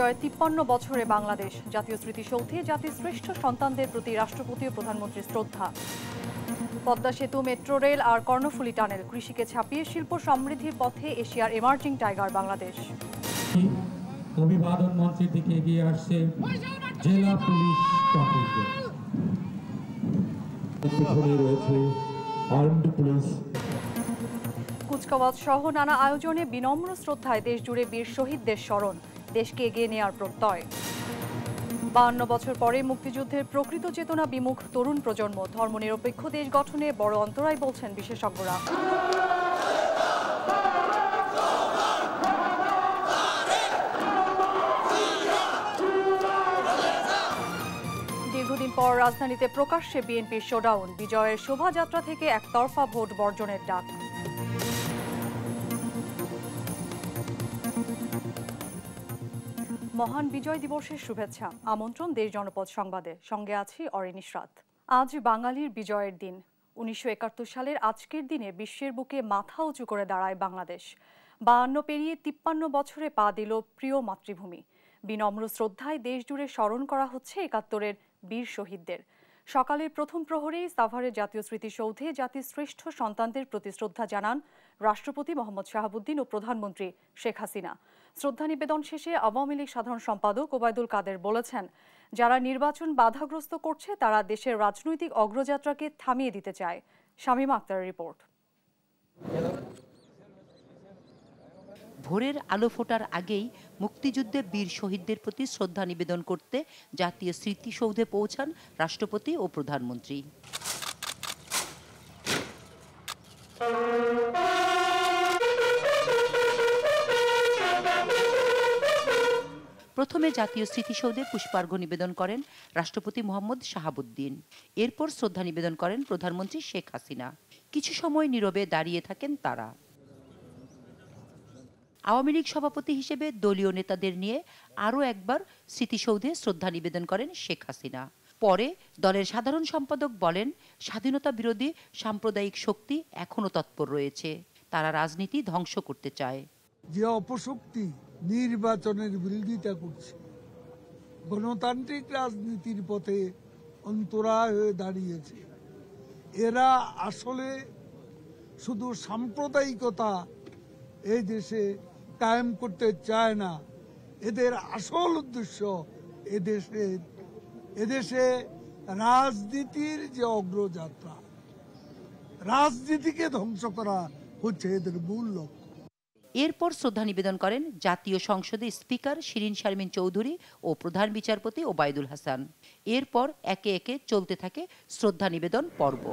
বিজয়ের তিপ্পান্ন বছরে বাংলাদেশ। জাতীয় স্মৃতিসৌধে জাতির শ্রেষ্ঠ সন্তানদের প্রতি রাষ্ট্রপতি ও প্রধানমন্ত্রীর শ্রদ্ধা। পদ্মা সেতু মেট্রো রেল আর কর্ণফুলী টানেল কৃষিকে ছাপিয়ে শিল্প সমৃদ্ধির পথে এশিয়ার এমার্জিং টাইগার বাংলাদেশ। অভিবাদন মঞ্চের দিকে এগিয়ে আসছে জেলা পুলিশ রয়েছে আর্মড পুলিশ কুচকাওয়াজ সহ নানা আয়োজনে বিনম্র শ্রদ্ধায় দেশ জুড়ে বীর শহীদদের স্মরণ। দেশকে এগিয়ে নেওয়ার প্রত্যয়। বাহান্ন বছর পরে মুক্তিযুদ্ধের প্রকৃত চেতনা বিমুখ তরুণ প্রজন্ম। ধর্মনিরপেক্ষ দেশ গঠনে বড় অন্তরায় বলছেন বিশেষজ্ঞরা। দীর্ঘদিন পর রাজধানীতে প্রকাশ্যে বিএনপির শোডাউন। বিজয়ের শোভাযাত্রা থেকে একতরফা ভোট বর্জনের ডাক। মহান বিজয় দিবসের শুভেচ্ছা। আমন্ত্রণ দেশ জনপদ সংবাদে। সঙ্গে আছি অরিনিশ রাত আজ বাঙালির বিজয়ের দিন। উনিশশো সালের আজকের দিনে বিশ্বের বুকে মাথা উঁচু করে দাঁড়ায় বাংলাদেশ। বায়ান্ন পেরিয়ে তিপ্পান্ন বছরে পা দিল প্রিয় মাতৃভূমি। বিনম্র শ্রদ্ধায় দেশ জুড়ে স্মরণ করা হচ্ছে একাত্তরের বীর শহীদদের। সকালের প্রথম প্রহরেই সাভারের জাতীয় স্মৃতিসৌধে জাতির শ্রেষ্ঠ সন্তানদের প্রতি শ্রদ্ধা জানান রাষ্ট্রপতি মোহাম্মদ শাহাবুদ্দিন ও প্রধানমন্ত্রী শেখ হাসিনা। শ্রদ্ধা নিবেদন শেষে আওয়ামী লীগ সাধারণ সম্পাদক ওবায়দুল কাদের বলেছেন, যারা নির্বাচন বাধাগ্রস্ত করছে, তারা দেশের রাজনৈতিক অগ্রযাত্রাকে থামিয়ে দিতে চায়। শামীমা আক্তারের রিপোর্ট। ভোরের আলো ফোটার আগেই মুক্তিযুদ্ধে বীর শহীদদের প্রতি শ্রদ্ধা নিবেদন করতে জাতীয় স্মৃতিসৌধে পৌঁছান রাষ্ট্রপতি ও প্রধানমন্ত্রী। প্রথমে জাতীয় স্মৃতিসৌধে পুষ্পার্ঘ্য নিবেদন করেন রাষ্ট্রপতি মোহাম্মদ শাহাবুদ্দিন। এরপর শ্রদ্ধা নিবেদন করেন প্রধানমন্ত্রী শেখ হাসিনা। কিছু সময় নীরবে দাঁড়িয়ে থাকেন তারা। আওয়ামী লীগ সভাপতি হিসেবে দলীয় নেতাদের নিয়ে আরও একবার স্মৃতিসৌধে শ্রদ্ধা নিবেদন করেন শেখ হাসিনা। পরে দলের সাধারণ সম্পাদক বলেন, স্বাধীনতা বিরোধী সাম্প্রদায়িক শক্তি এখনও তৎপর রয়েছে। তারা রাজনীতি ধ্বংস করতে চায়। যে অপশক্তি নির্বাচনের বিরোধিতা করছে। গণতান্ত্রিক রাজনীতির পথে অন্তরায় হয়ে দাঁড়িয়েছে। এরা আসলে শুধু সাম্প্রদায়িকতা এই দেশে কায়েম করতে চায় না। এদের আসল উদ্দেশ্য এদেশে এদেশে রাজনীতির যে অগ্রযাত্রা, রাজনীতিকে ধ্বংস করা হচ্ছে এদের মূল লক্ষ্য। এরপর শ্রদ্ধা নিবেদন করেন জাতীয় সংসদে স্পিকার শিরিন শারমিন চৌধুরী ও প্রধান বিচারপতি ওবায়দুল হাসান। এরপর একে একে চলতে থাকে শ্রদ্ধা নিবেদন পর্ব।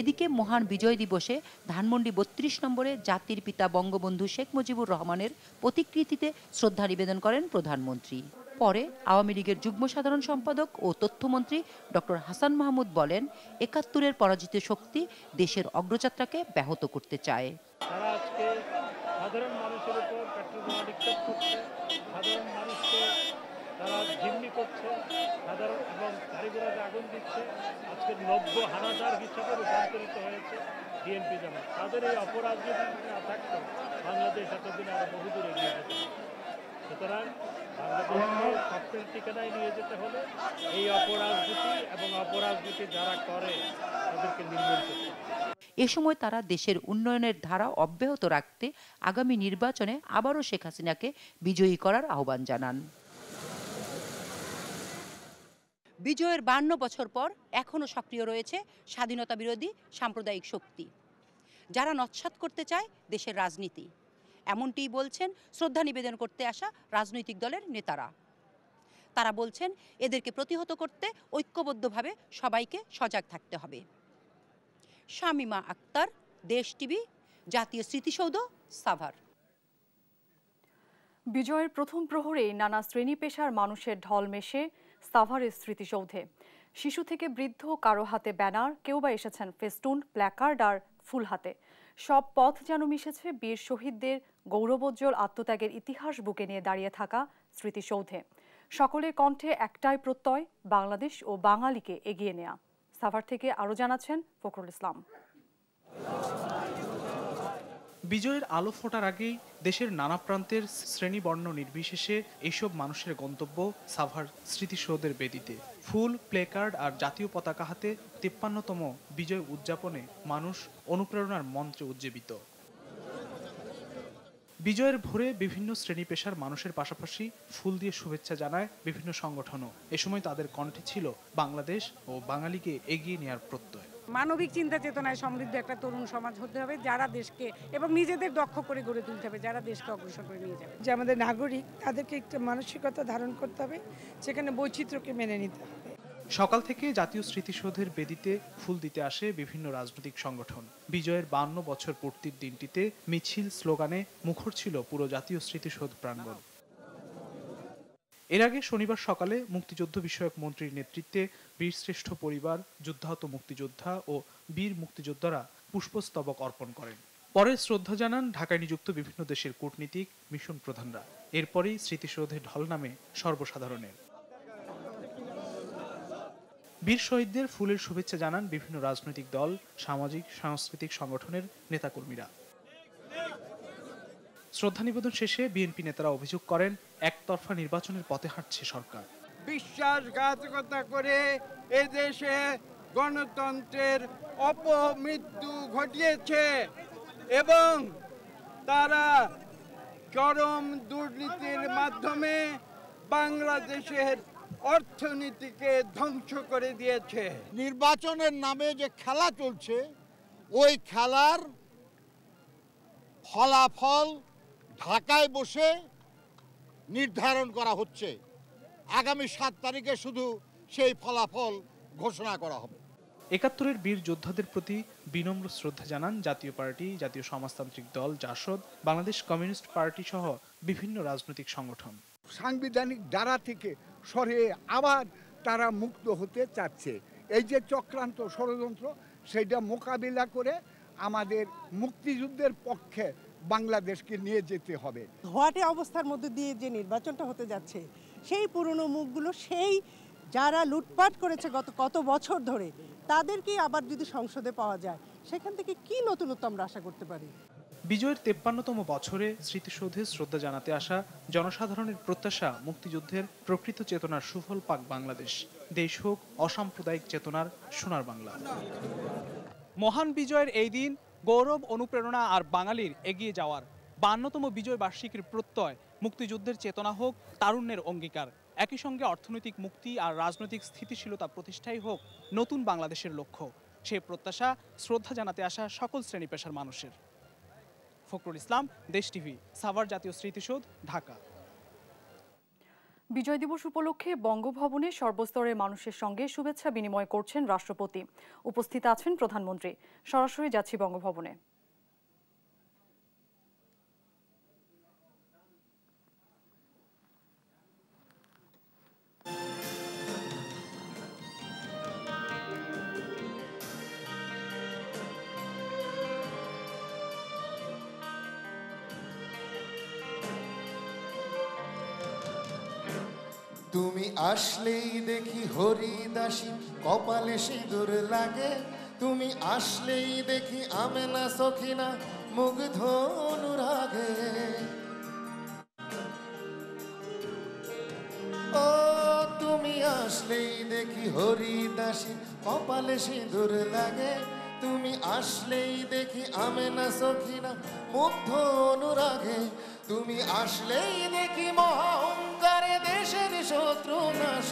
এদিকে মহান বিজয় দিবসে ধানমন্ডি বত্রিশ নম্বরে জাতির পিতা বঙ্গবন্ধু শেখ মুজিবুর রহমানের প্রতিকৃতিতে শ্রদ্ধা নিবেদন করেন প্রধানমন্ত্রী। পরে আওয়ামী লীগের যুগ্ম সাধারণ সম্পাদক ও তথ্যমন্ত্রী ডক্টর হাসান মাহমুদ বলেন, একাত্তরের পরাজিত শক্তি দেশের অগ্রযাত্রাকে ব্যাহত করতে চায়। সাধারণ মানুষের সাধারণ এবং সুতরাং বাংলাদেশকে ঠিকানায় নিয়ে যেতে হলে এই এবং যারা করে তাদেরকে নির্মূল করতে এ সময় তারা দেশের উন্নয়নের ধারা অব্যাহত রাখতে আগামী নির্বাচনে আবারও শেখ হাসিনাকে বিজয়ী করার আহ্বান জানান। বিজয়ের বান্ন বছর পর এখনও সক্রিয় রয়েছে স্বাধীনতা বিরোধী সাম্প্রদায়িক শক্তি। যারা নৎসাত করতে চায় দেশের রাজনীতি। এমনটিই বলছেন, শ্রদ্ধা নিবেদন করতে আসা রাজনৈতিক দলের নেতারা। তারা বলছেন, এদেরকে প্রতিহত করতে ঐক্যবদ্ধভাবে সবাইকে সজাগ থাকতে হবে। শামিমা আক্তার, দেশ টিভি, জাতীয় স্মৃতিসৌধ, সাভার। বিজয়ের প্রথম প্রহরে নানা শ্রেণি পেশার মানুষের ঢল মেশে সাভারের স্মৃতিসৌধে। শিশু থেকে বৃদ্ধ, কারও হাতে ব্যানার, কেউ বা এসেছেন ফেস্টুন, প্ল্যাকার্ড আর ফুল হাতে সব পথ যেন মিশেছে বীর শহীদদের গৌরবোজ্জ্বল আত্মত্যাগের ইতিহাস বুকে নিয়ে দাঁড়িয়ে থাকা স্মৃতিসৌধে। সকলের কণ্ঠে একটাই প্রত্যয়, বাংলাদেশ ও বাঙালিকে এগিয়ে নেয়া। সাভার থেকে আরও জানাচ্ছেন ফখরুল ইসলাম। বিজয়ের আলো ফোটার আগেই দেশের নানা প্রান্তের শ্রেণীবর্ণ নির্বিশেষে এইসব মানুষের গন্তব্য সাভার স্মৃতিসৌধের বেদিতে। ফুল, প্লেকার্ড আর জাতীয় পতাকা হাতে তিপ্পান্নতম বিজয় উদযাপনে মানুষ অনুপ্রেরণার মন্ত্রে উজ্জীবিত। বিজয়ের ভোরে বিভিন্ন শ্রেণি পেশার মানুষের পাশাপাশি ফুল দিয়ে শুভেচ্ছা জানায় বিভিন্ন সংগঠনও। এ সময় তাদের কণ্ঠে ছিল বাংলাদেশ ও বাঙালিকে এগিয়ে নেওয়ার প্রত্যয়। মানবিক চিন্তা চেতনায় সমৃদ্ধ একটা তরুণ সমাজ হতে হবে যারা দেশকে এবং নিজেদের দক্ষ করে গড়ে তুলতে হবে যারা দেশকে অগ্রসর করে নিয়ে যাবে। যে আমাদের নাগরিক তাদেরকে একটা মানসিকতা ধারণ করতে হবে সেখানে বৈচিত্র্যকে মেনে নিতে হবে। সকাল থেকে জাতীয় স্মৃতিসৌধের বেদিতে ফুল দিতে আসে বিভিন্ন রাজনৈতিক সংগঠন। বিজয়ের বান্ন বছর পূর্তির দিনটিতে মিছিল স্লোগানে মুখর ছিল পুরো জাতীয় স্মৃতিসৌধ প্রাঙ্গণ। এর আগে শনিবার সকালে মুক্তিযুদ্ধ বিষয়ক মন্ত্রীর নেতৃত্বে বীরশ্রেষ্ঠ পরিবার, যুদ্ধাহত মুক্তিযোদ্ধা ও বীর মুক্তিযোদ্ধারা পুষ্পস্তবক অর্পণ করেন। পরে শ্রদ্ধা জানান ঢাকায় নিযুক্ত বিভিন্ন দেশের কূটনীতিক মিশন প্রধানরা। এরপরেই স্মৃতিসৌধে ঢল নামে সর্বসাধারণের। বীর শহীদদের ফুলের শুভেচ্ছা জানান বিভিন্ন রাজনৈতিক দল, সামাজিক, সাংস্কৃতিক সংগঠনের নেতাকর্মীরা। শ্রদ্ধা নিবেদন শেষে বিএনপি নেতারা অভিযোগ করেন, একতরফা নির্বাচনের পথে হাঁটছে সরকার। বিশ্বাসঘাতকতা করে এদেশে গণতন্ত্রের অপমৃত্যু ঘটিয়েছে এবং তারা চরম দুর্নীতির মাধ্যমে বাংলাদেশের অর্থনীতিকে ধ্বংস করে দিয়েছে। নির্বাচনের নামে যে খেলা চলছে ওই খেলার ফলাফল ঢাকায় বসে নির্ধারণ করা হচ্ছে। আগামী সাত তারিখে শুধু সেই ফলাফল ঘোষণা করা হবে। একাত্তরের বীর যোদ্ধাদের প্রতি বিনম্র শ্রদ্ধা জানান জাতীয় পার্টি জাতীয় সমাজতান্ত্রিক দল জাসদ বাংলাদেশ কমিউনিস্ট পার্টি সহ বিভিন্ন রাজনৈতিক সংগঠন। সাংবিধানিক দ্বারা থেকে সরে আবার তারা মুক্ত হতে চাচ্ছে। এই যে চক্রান্ত ষড়যন্ত্র, সেটা মোকাবিলা করে আমাদের মুক্তিযুদ্ধের পক্ষে বাংলাদেশকে নিয়ে যেতে হবে। হোয়াটে অবস্থার মধ্যে দিয়ে যে নির্বাচনটা হতে যাচ্ছে, সেই পুরনো মুখগুলো, সেই যারা লুটপাট করেছে গত কত বছর ধরে, তাদেরকেই আবার যদি সংসদে পাওয়া যায়, সেখান থেকে কি নতুনত্ব আমরা আশা করতে পারি? বিজয়ের তেপ্পান্নতম বছরে স্মৃতিসৌধে শ্রদ্ধা জানাতে আসা জনসাধারণের প্রত্যাশা, মুক্তিযুদ্ধের প্রকৃত চেতনার সুফল পাক বাংলাদেশ। দেশ হোক অসাম্প্রদায়িক চেতনার সোনার বাংলা। মহান বিজয়ের এই দিন গৌরব, অনুপ্রেরণা আর বাঙালির এগিয়ে যাওয়ার বান্নতম বিজয় বার্ষিকীর প্রত্যয় মুক্তিযুদ্ধের চেতনা হোক, তারুণ্যের অঙ্গীকার। একই সঙ্গে অর্থনৈতিক মুক্তি আর রাজনৈতিক স্থিতিশীলতা প্রতিষ্ঠাই হোক নতুন বাংলাদেশের লক্ষ্য। সে প্রত্যাশা, শ্রদ্ধা জানাতে আসা সকল শ্রেণি পেশার মানুষের। ফখরুল ইসলাম, দেশ টিভি, সাভার জাতীয় স্মৃতিসৌধ, ঢাকা। বিজয় দিবস উপলক্ষে বঙ্গভবনে সর্বস্তরের মানুষের সঙ্গে শুভেচ্ছা বিনিময় করছেন রাষ্ট্রপতি। উপস্থিত আছেন প্রধানমন্ত্রী। সরাসরি যাচ্ছি বঙ্গভবনে। আসলেই দেখি হরিদাসী, কপালে সিঁদুর লাগে। তুমি আসলেই দেখি আমেনা সখিনা, মুগ্ধ অনুরাগে। ও, তুমি আসলেই দেখি হরিদাসী, কপালে সিঁদুর লাগে। তুমি আসলেই দেখি আমেনা সখিনা, মুগ্ধ অনুরাগে। তুমি আসলেই দেখি মহা দেশের শত্রু নাশ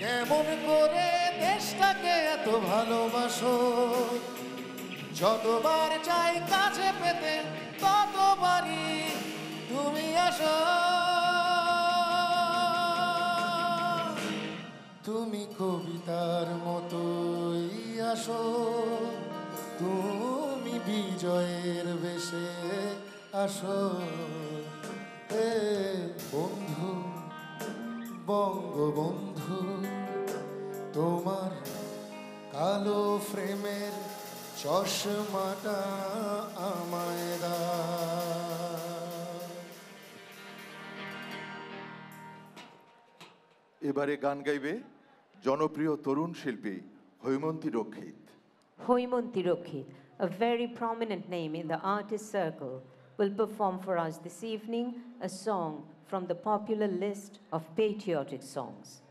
কেমন করে দেশটাকে এত ভালোবাসো? যতবার চাই কাছে পেতে, ততবারই তুমি আসো। তুমি কবিতার মতোই আসো। তুমি বিজয়ের বেশে আসো। এ বন্ধু বঙ্গবন্ধু তোমার কালো ফ্রেমের চশমাটা আমায় দাও। এবারে গান গাইবে জনপ্রিয় তরুণ শিল্পী হৈমন্তী রক্ষিত। হৈমন্তী রক্ষিত a very prominent name in the artist circle, will perform for us this evening a song from the popular list of patriotic songs.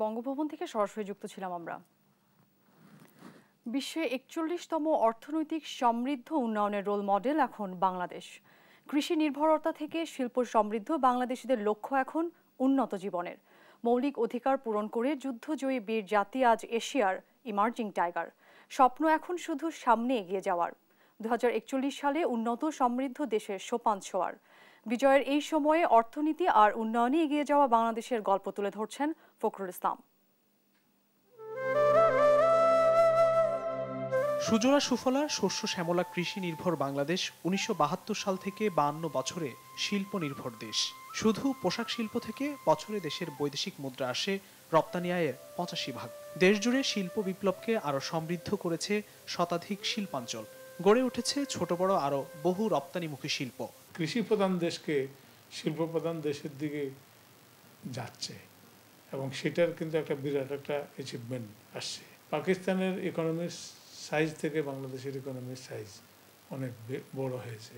Bangabhaban থেকে সরাসরি যুক্ত ছিলাম আমরা। বিশ্বে একচল্লিশতম অর্থনৈতিক সমৃদ্ধ উন্নয়নের রোল মডেল এখন বাংলাদেশ। কৃষি নির্ভরতা থেকে শিল্প সমৃদ্ধ বাংলাদেশিদের লক্ষ্য এখন উন্নত জীবনের। মৌলিক অধিকার পূরণ করে যুদ্ধজয়ী বীর জাতি আজ এশিয়ার ইমার্জিং টাইগার স্বপ্ন এখন শুধু সামনে এগিয়ে যাওয়ার। দু হাজার একচল্লিশ সালে উন্নত সমৃদ্ধ দেশের সোপান ছোঁয়ার। বিজয়ের এই সময়ে অর্থনীতি আর উন্নয়নে এগিয়ে যাওয়া বাংলাদেশের গল্প তুলে ধরছেন ফখরুল ইসলাম। সুজলা সুফলা শস্য শ্যামলা কৃষি নির্ভর বাংলাদেশ উনিশশো সাল থেকে বান্ন বছরে শিল্প নির্ভর দেশ। শুধু পোশাক শিল্প থেকে বছরে দেশের বৈদেশিক মুদ্রা আসে রপ্তানি আয়ের পঁচাশি ভাগ। দেশ জুড়ে শিল্প বিপ্লবকে আরও সমৃদ্ধ করেছে শতাধিক শিল্পাঞ্চল। গড়ে উঠেছে ছোট বড় আরও বহু রপ্তানিমুখী শিল্প। কৃষি প্রধান দেশকে শিল্প প্রধান দেশের দিকে যাচ্ছে। এবং সেটার কিন্তু একটা বিরাট একটা অ্যাচিভমেন্ট আসছে। পাকিস্তানের ইকোনমির সাইজ থেকে বাংলাদেশের ইকোনমির সাইজ অনেক বড় হয়েছে।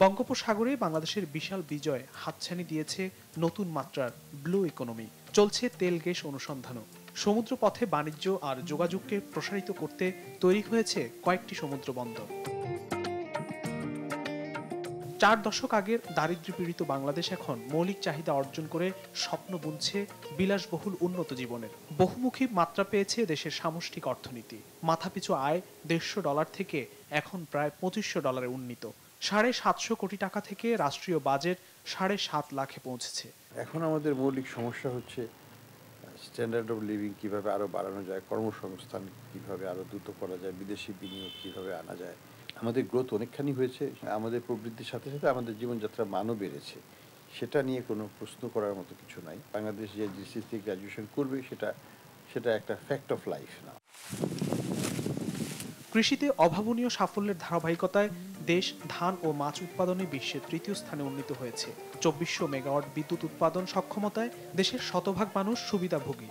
বঙ্গোপসাগরে বাংলাদেশের বিশাল বিজয় হাতছানি দিয়েছে নতুন মাত্রার ব্লু ইকোনমি চলছে তেল গ্যাস অনুসন্ধানও। সমুদ্র পথে বাণিজ্য আর যোগাযোগকে প্রসারিত করতে তৈরি হয়েছে কয়েকটি সমুদ্র বন্দর। চার দশক আগের দারিদ্র্যপীড়িত বাংলাদেশ এখন মৌলিক চাহিদা অর্জন করে স্বপ্ন বুনছে বিলাসবহুল উন্নত জীবনের। বহুমুখী মাত্রা পেয়েছে দেশের সামষ্টিক অর্থনীতি। মাথাপিছু আয় দেড়শো ডলার থেকে এখন প্রায় পঁচিশশো ডলারে উন্নীত। সাড়ে সাতশো কোটি টাকা থেকে রাষ্ট্রীয় বাজেট সাড়ে সাত লাখে পৌঁছেছে। এখন আমাদের মৌলিক সমস্যা হচ্ছে স্ট্যান্ডার্ড অফ লিভিং কীভাবে আরও বাড়ানো যায়, কর্মসংস্থান কীভাবে আরও দ্রুত করা যায়, বিদেশি বিনিয়োগ কীভাবে আনা যায় আমাদের গ্রোথ অনেকখানি হয়েছে, আমাদের প্রবৃদ্ধির সাথে সাথে আমাদের জীবনযাত্রার মানও বেড়েছে। সেটা নিয়ে কোনো প্রশ্ন করার মতো কিছু নাই। বাংলাদেশ যে জিসিসি গ্র্যাজুয়েশন করবে, সেটা সেটা একটা ফ্যাক্ট অফ লাইফ না। কৃষিতে অভাবনীয় সাফল্যের ধারাবাহিকতায় দেশ ধান ও মাছ উৎপাদনে বিশ্বের তৃতীয় স্থানে উন্নীত হয়েছে। চব্বিশশো মেগাওয়াট বিদ্যুৎ উৎপাদন সক্ষমতায় দেশের শতভাগ মানুষ সুবিধাভোগী।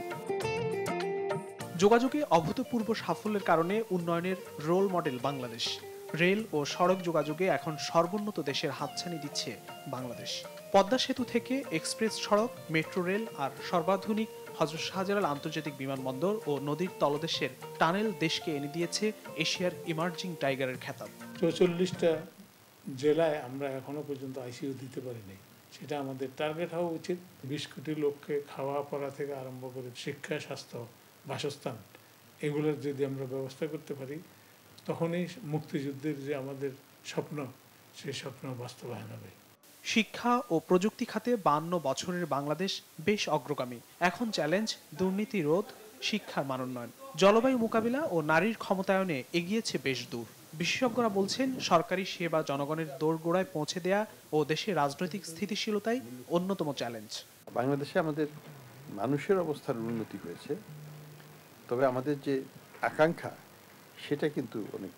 যোগাযোগে অভূতপূর্ব সাফল্যের কারণে উন্নয়নের রোল মডেল বাংলাদেশ। রেল ও সড়ক যোগাযোগে এখন সর্বোন্নত দেশের হাতছানি দিচ্ছে বাংলাদেশ। পদ্মা সেতু থেকে এক্সপ্রেস সড়ক, মেট্রো রেল আর সর্বাধুনিক হজরত শাহজালাল আন্তর্জাতিক বিমানবন্দর ও নদীর তলদেশের টানেল দেশকে এনে দিয়েছে এশিয়ার ইমার্জিং টাইগারের খেতাব। চৌচল্লিশটা জেলায় আমরা এখনও পর্যন্ত আইসিইউ দিতে পারিনি। সেটা আমাদের টার্গেট হওয়া উচিত। বিশ কোটি লোককে খাওয়া পড়া থেকে আরম্ভ করে শিক্ষা, স্বাস্থ্য, বাসস্থান, এগুলোর যদি আমরা ব্যবস্থা করতে পারি তখনই মুক্তিযুদ্ধের যে আমাদের স্বপ্ন সেই স্বপ্ন বাস্তবায়ন হবে। শিক্ষা ও প্রযুক্তি খাতে বান্ন বছরের বাংলাদেশ বেশ অগ্রগামী। এখন চ্যালেঞ্জ দুর্নীতি রোধ শিক্ষার মানোন্নয়ন। জলবায়ু মোকাবিলা ও নারীর ক্ষমতায়নে এগিয়েছে বেশ দূর। বিশেষজ্ঞরা বলছেন সরকারি সেবা জনগণের দোরগোড়ায় পৌঁছে দেয়া ও দেশের রাজনৈতিক স্থিতিশীলতাই অন্যতম চ্যালেঞ্জ। বাংলাদেশে আমাদের মানুষের অবস্থার উন্নতি হয়েছে। তবে আমাদের যে আকাঙ্ক্ষা সেটা কিন্তু অনেক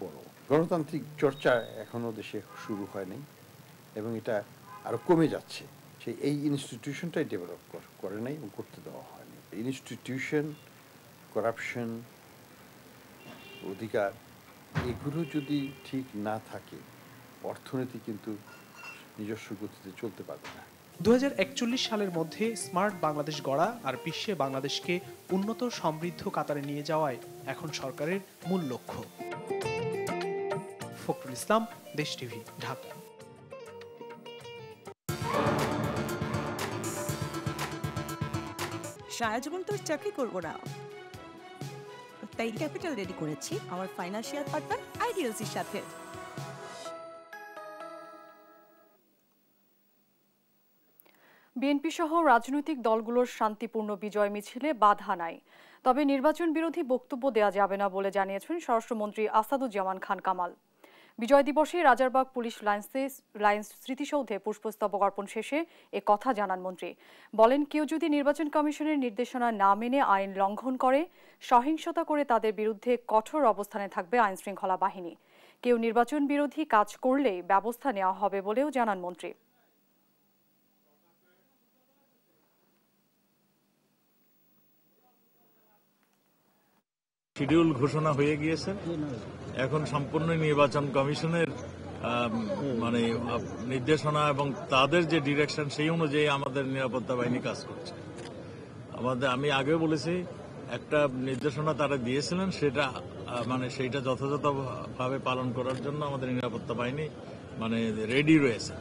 বড়। গণতান্ত্রিক চর্চা এখনও দেশে শুরু হয়নি এবং এটা আরও কমে যাচ্ছে। সে এই ইনস্টিটিউশনটাই ডেভেলপ করে নাই এবং করতে দেওয়া হয়নি। ইনস্টিটিউশন করাপশন অধিকার, এগুলো যদি ঠিক না থাকে, অর্থনীতি কিন্তু নিজস্ব গতিতে চলতে পারবে না। দু সালের মধ্যে স্মার্ট বাংলাদেশ গড়া আর বিশ্বে বাংলাদেশকে উন্নত সমৃদ্ধ কাতারে নিয়ে যাওয়াই এখন সরকারের মূল লক্ষ্য। ফখরুল ইসলাম, দেশ টিভি, ঢাকা। সারা জীবন তো চাকরি করব না। তাই ক্যাপিটাল রেডি করেছি আমার ফাইন্যান্সিয়াল পার্টনার আইডিএলসির সাথে। বিএনপি সহ রাজনৈতিক দলগুলোর শান্তিপূর্ণ বিজয় মিছিলে বাধা নাই। তবে নির্বাচন বিরোধী বক্তব্য দেওয়া যাবে না বলে জানিয়েছেন স্বরাষ্ট্রমন্ত্রী আসাদুজ্জামান খান কামাল। বিজয় দিবসে রাজারবাগ পুলিশ লাইন্সে, লাইন্স স্মৃতিসৌধে পুষ্পস্তবক অর্পণ শেষে এ কথা জানান মন্ত্রী। বলেন, কেউ যদি নির্বাচন কমিশনের নির্দেশনা না মেনে আইন লঙ্ঘন করে, সহিংসতা করে তাদের বিরুদ্ধে কঠোর অবস্থানে থাকবে আইন শৃঙ্খলা বাহিনী। কেউ নির্বাচন বিরোধী কাজ করলেই ব্যবস্থা নেওয়া হবে বলেও জানান মন্ত্রী। শিডিউল ঘোষণা হয়ে গিয়েছে। এখন সম্পূর্ণ নির্বাচন কমিশনের মানে নির্দেশনা এবং তাদের যে ডিরেকশন সেই অনুযায়ী আমাদের নিরাপত্তা বাহিনী কাজ করছে। আমাদের, আমি আগেও বলেছি, একটা নির্দেশনা তারা দিয়েছিলেন, সেটা মানে সেইটা যথাযথভাবে পালন করার জন্য আমাদের নিরাপত্তা বাহিনী মানে রেডি রয়েছে।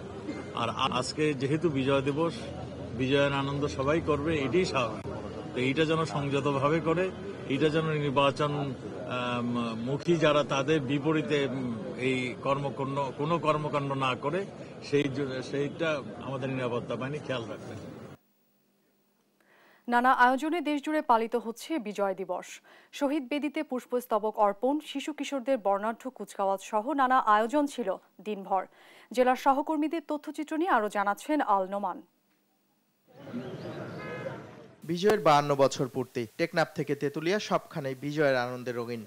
আর আজকে যেহেতু বিজয় দিবস, বিজয়ের আনন্দ সবাই করবে, এটাই স্বাভাবিক। তো এইটা যেন সংযতভাবে করে এইটা যেন নির্বাচন মুখী যারা তাদের বিপরীতে এই কর্মকাণ্ড, কোনো কর্মকাণ্ড না করে, সেই সেইটা আমাদের নিরাপত্তা বাহিনী খেয়াল রাখবে। নানা আয়োজনে দেশজুড়ে পালিত হচ্ছে বিজয় দিবস। শহীদ বেদিতে পুষ্পস্তবক অর্পণ, শিশু কিশোরদের বর্ণাঢ্য কুচকাওয়াজ সহ নানা আয়োজন ছিল দিনভর। জেলার সহকর্মীদের তথ্যচিত্র নিয়ে আরও জানাচ্ছেন আল নোমান। বিজয়ের বাহান্ন বছর পূর্তি। টেকনাফ থেকে তেতুলিয়া সবখানে বিজয়ের আনন্দে রঙিন।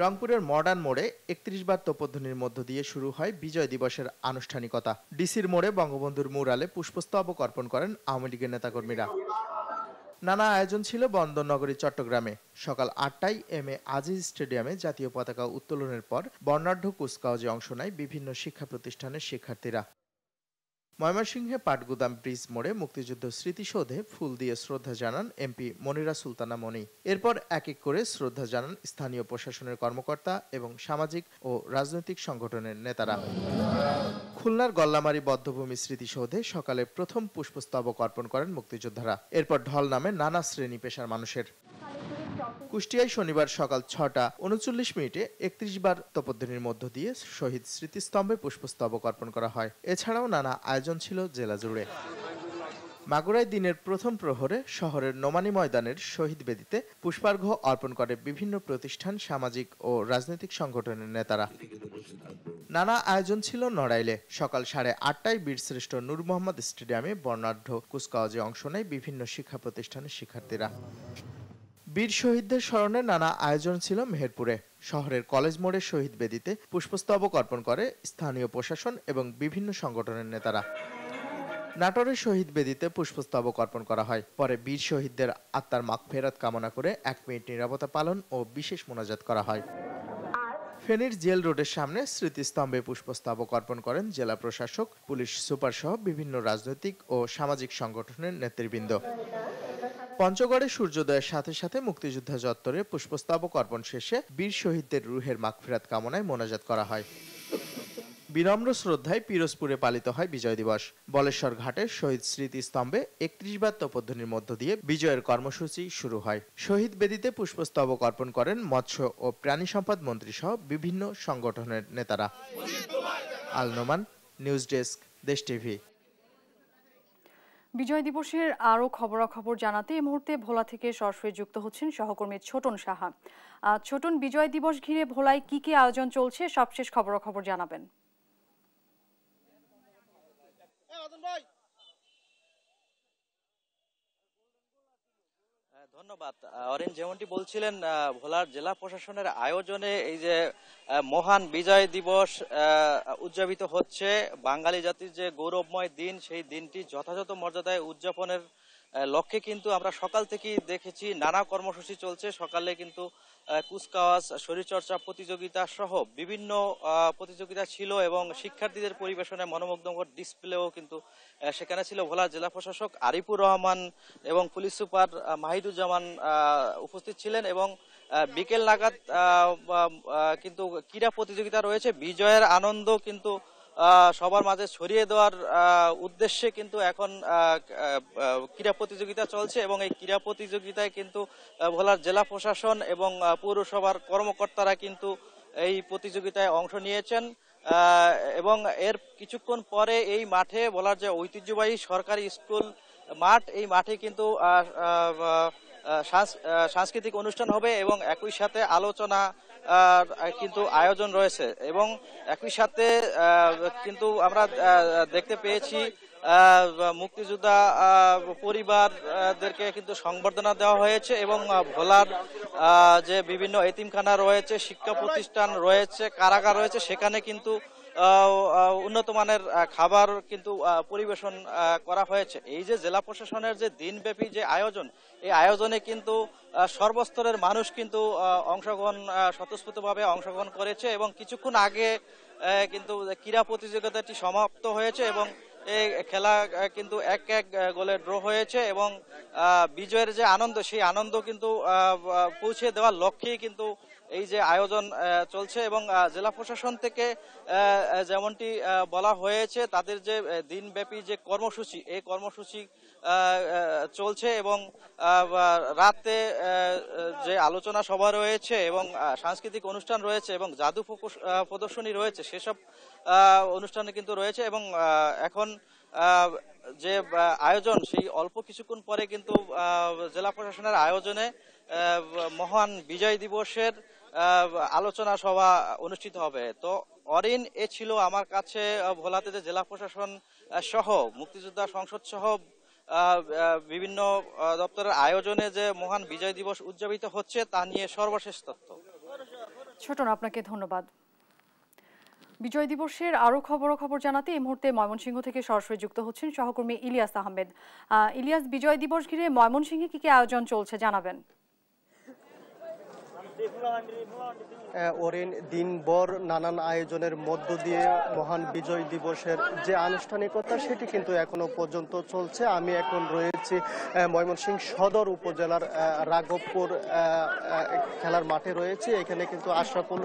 রংপুরের মডার্ন মোড়ে একত্রিশ বার তোপধ্বনির মধ্য দিয়ে শুরু হয় বিজয় দিবসের আনুষ্ঠানিকতা। ডিসির মোড়ে বঙ্গবন্ধুর মুরালে পুষ্পস্তবক অর্পণ করেন আওয়ামী লীগের নেতাকর্মীরা। নানা আয়োজন ছিল বন্দরনগরী, চট্টগ্রামে। সকাল আটটায় এম এ আজিজ স্টেডিয়ামে জাতীয় পতাকা উত্তোলনের পর বর্ণাঢ্য কুচকাওয়াজে অংশ নেয় বিভিন্ন শিক্ষা প্রতিষ্ঠানের শিক্ষার্থীরা। ময়মনসিংহে পাটগুদাম ব্রিজ মোড়ে মুক্তিযুদ্ধ স্মৃতিসৌধে ফুল দিয়ে শ্রদ্ধা জানান এমপি মনিরা সুলতানা মনি। এরপর এক এক করে শ্রদ্ধা জানান স্থানীয় প্রশাসনের কর্মকর্তা এবং সামাজিক ও রাজনৈতিক সংগঠনের নেতারা। খুলনার গল্লামারী বদ্ধভূমি স্মৃতিসৌধে সকালে প্রথম পুষ্পস্তবক অর্পণ করেন মুক্তিযোদ্ধারা। এরপর ঢল নামে নানা শ্রেণি পেশার মানুষের। কুষ্টিয়ায় শনিবার সকাল ছটা উনচল্লিশ মিনিটে একত্রিশ বার তপধ্বনির মধ্য দিয়ে শহীদ স্মৃতিস্তম্ভে পুষ্পস্তবক অর্পণ করা হয়। এছাড়াও নানা আয়োজন ছিল জেলা জুড়ে। মাগুরায় দিনের প্রথম প্রহরে শহরের নোমানী ময়দানের শহীদ বেদিতে পুষ্পার্ঘ্য অর্পণ করে বিভিন্ন প্রতিষ্ঠান, সামাজিক ও রাজনৈতিক সংগঠনের নেতারা। নানা আয়োজন ছিল নড়াইলে। সকাল সাড়ে আটটায় বীরশ্রেষ্ঠ নূর মোহাম্মদ স্টেডিয়ামে বর্ণাঢ্য কুচকাওয়াজে অংশ নেয় বিভিন্ন শিক্ষা প্রতিষ্ঠানের শিক্ষার্থীরা। বীর শহীদদের স্মরণে নানা আয়োজন ছিল মেহেরপুরে। শহরের কলেজ মোড়ে শহীদ বেদিতে পুষ্পস্তবক অর্পণ করে স্থানীয় প্রশাসন এবং বিভিন্ন সংগঠনের নেতারা। নাটোরের শহীদ বেদিতে পুষ্পস্তবক অর্পণ করা হয়। পরে বীর শহীদদের আত্মার মাগফেরাত কামনা করে এক মিনিট নিরাপত্তা পালন ও বিশেষ মোনাজাত করা হয়। ফেনীর জেল রোডের সামনে স্মৃতিস্তম্ভে পুষ্পস্তবক অর্পণ করেন জেলা প্রশাসক, পুলিশ সুপার সহ বিভিন্ন রাজনৈতিক ও সামাজিক সংগঠনের নেতৃবৃন্দ। পঞ্চগড়ে সূর্যোদয়ের সাথে সাথে মুক্তিযোদ্ধা চত্বরে পুষ্পস্তবক অর্পণ শেষে বীর শহীদদের রুহের মাগফিরাত কামনায় মোনাজাত করা হয়। বিনম্র শ্রদ্ধায় পিরোজপুরে পালিত হয় বিজয় দিবস। বলেশ্বর ঘাটের শহীদ স্মৃতি স্তম্ভে একত্রিশ বার তপধ্বনির মধ্য দিয়ে বিজয়ের কর্মসূচি শুরু হয়। শহীদ বেদিতে পুষ্পস্তবক অর্পণ করেন মৎস্য ও প্রাণী সম্পদ মন্ত্রী সহ বিভিন্ন সংগঠনের নেতারা। Al Noman, news desk, Desh TV. বিজয় দিবসের আরও খবরাখবর জানাতে এই মুহূর্তে ভোলা থেকে সরাসরি যুক্ত হচ্ছেন সহকর্মী ছোটন সাহা। ছোটন, বিজয় দিবস ঘিরে ভোলায় কি কি আয়োজন চলছে সবশেষ খবরাখবর জানাবেন। ধন্যবাদ। অরিন, যেমনটি বলছিলেন ভোলার জেলা প্রশাসনের আয়োজনে এই যে মহান বিজয় দিবস উদযাপিত হচ্ছে। বাঙালি জাতির যে গৌরবময় দিন, সেই দিনটি যথাযথ মর্যাদায় উদযাপনের লক্ষ্যে কিন্তু আমরা সকাল থেকেই দেখেছি, নানা কর্মসূচি চলছে। সকালে কিন্তু কুচকাওয়াজ, শরীরচর্চা প্রতিযোগিতা সহ বিভিন্ন প্রতিযোগিতা ছিল এবং শিক্ষার্থীদের পরিবেশনে মনোমুগ্ধকর ডিসপ্লেও কিন্তু সেখানে ছিল ভোলা জেলা প্রশাসক আরিফুর রহমান এবং পুলিশ সুপার মাহিদুজ্জামান উপস্থিত ছিলেন এবং বিকেল নাগাদ কিন্তু ক্রীড়া প্রতিযোগিতা রয়েছে। বিজয়ের আনন্দ কিন্তু সবার মাঝে ছড়িয়ে দেওয়ার উদ্দেশ্যে কিন্তু এখন ক্রীড়া প্রতিযোগিতা চলছে এবং এই ক্রীড়া প্রতিযোগিতায় কিন্তু ভোলার জেলা প্রশাসন এবং পৌরসভার কর্মকর্তারা কিন্তু এই প্রতিযোগিতায় অংশ নিয়েছেন। এবং এর কিছুক্ষণ পরে এই মাঠে বলার যে ঐতিহ্যবাহী সরকারি স্কুল মাঠ, এই মাঠে কিন্তু সাংস্কৃতিক অনুষ্ঠান হবে এবং একই সাথে আলোচনা কিন্তু আয়োজন রয়েছে এবং একই সাথে কিন্তু আমরা দেখতে পেয়েছি মুক্তিযোদ্ধা পরিবারদেরকে কিন্তু সংবর্ধনা দেওয়া হয়েছে এবং ভোলার যে বিভিন্ন এতিমখানা রয়েছে, শিক্ষা প্রতিষ্ঠান রয়েছে, কারাগার রয়েছে, সেখানে কিন্তু উন্নত মানের খাবার কিন্তু পরিবেশন করা হয়েছে। এই যে জেলা প্রশাসনের যে দিনব্যাপী যে আয়োজন, এই আয়োজনে কিন্তু সর্বস্তরের মানুষ কিন্তু অংশগ্রহণ স্বতঃস্ফূর্তভাবে অংশগ্রহণ করেছে এবং কিছুক্ষণ আগে কিন্তু ক্রীড়া প্রতিযোগিতাটি সমাপ্ত হয়েছে এবং এই খেলা কিন্তু এক এক গোলে ড্র হয়েছে এবং বিজয়ের যে আনন্দ, সেই আনন্দ কিন্তু পৌঁছে দেওয়ার লক্ষ্যেই কিন্তু এই যে আয়োজন চলছে এবং জেলা প্রশাসন থেকে যেমনটি বলা হয়েছে, তাদের যে দিনব্যাপী যে কর্মসূচি, এই কর্মসূচি চলছে এবং রাতে যে আলোচনা সভা রয়েছে এবং সাংস্কৃতিক অনুষ্ঠান রয়েছে এবং জাদু প্রদর্শনী রয়েছে, সেসব অনুষ্ঠানে কিন্তু রয়েছে এবং এখন যে আয়োজন, সেই অল্প কিছুক্ষণ পরে কিন্তু জেলা প্রশাসনের আয়োজনে মহান বিজয় দিবসের আলোচনা সভা অনুষ্ঠিত হবে। তো, অরিন, এ ছিল আমার কাছে ভোলাতে যে জেলা প্রশাসন সহ, মুক্তিযোদ্ধা সংসদ সহ বিভিন্ন দপ্তরের আয়োজনে যে মহান বিজয় দিবস উদযাপিত হচ্ছে, তা নিয়ে সর্বশেষ তথ্য। ছোটন আপনাকে ধন্যবাদ। বিজয় দিবসের আরও খবরাখবর জানাতে এই মুহূর্তে ময়মনসিংহ থেকে সরাসরি যুক্ত হচ্ছেন সহকর্মী ইলিয়াস আহমেদ। ইলিয়াস, বিজয় দিবস ঘিরে ময়মনসিংহে কি কি আয়োজন চলছে, জানাবেন। ওরিন দিনভর নানান আয়োজনের মধ্য দিয়ে মহান বিজয় দিবসের যে আনুষ্ঠানিকতা, সেটি কিন্তু এখনও পর্যন্ত চলছে। আমি এখন রয়েছি ময়মনসিংহ সদর উপজেলার রাঘবপুর খেলার মাঠে রয়েছে। এখানে কিন্তু আশরাফুল